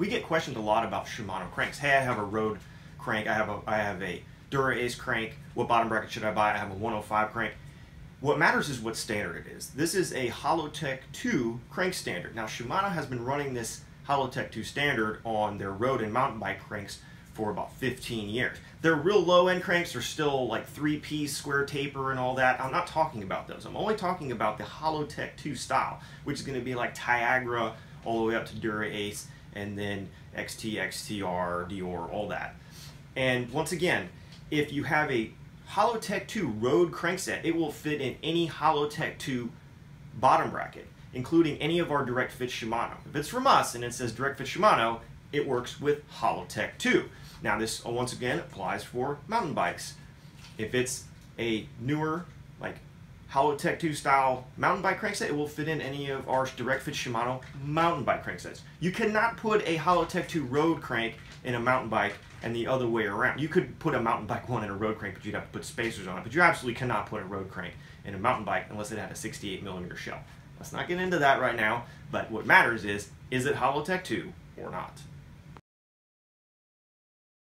we get questioned a lot about Shimano cranks. Hey, I have a road crank. I have a I have a Dura Ace crank. What bottom bracket should I buy? I have a 105 crank. What matters is what standard it is. This is a HollowTech 2 crank standard. Now Shimano has been running this HollowTech 2 standard on their road and mountain bike cranks for about 15 years. They're real low end cranks, they're still like three piece square taper and all that. I'm not talking about those. I'm only talking about the HollowTech 2 style, which is going to be like Tiagra all the way up to Dura Ace and then XT, XTR, Deore, all that. And once again, if you have a HollowTech 2 road crankset, it will fit in any HollowTech 2 bottom bracket, including any of our direct fit Shimano. If it's from us and it says direct fit Shimano, it works with HollowTech 2. Now this, uh, once again, applies for mountain bikes. If it's a newer, like HollowTech 2 style mountain bike crankset, it will fit in any of our direct fit Shimano mountain bike cranksets. You cannot put a HollowTech 2 road crank in a mountain bike and the other way around. You could put a mountain bike one in a road crank, but you'd have to put spacers on it. But you absolutely cannot put a road crank in a mountain bike unless it had a 68 millimeter shell. Let's not get into that right now, but what matters is, is it HollowTech 2 or not?